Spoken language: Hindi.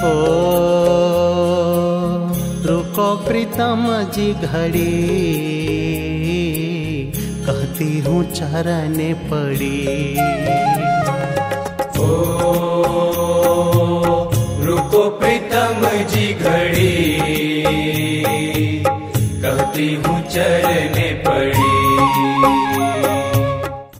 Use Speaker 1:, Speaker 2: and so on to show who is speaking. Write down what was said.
Speaker 1: ओ रुको प्रीतम जी घड़ी, कहती हूँ चरण पड़ी।
Speaker 2: ओ रुको प्रीतम जी घड़ी, कहती हूँ चरण पड़ी।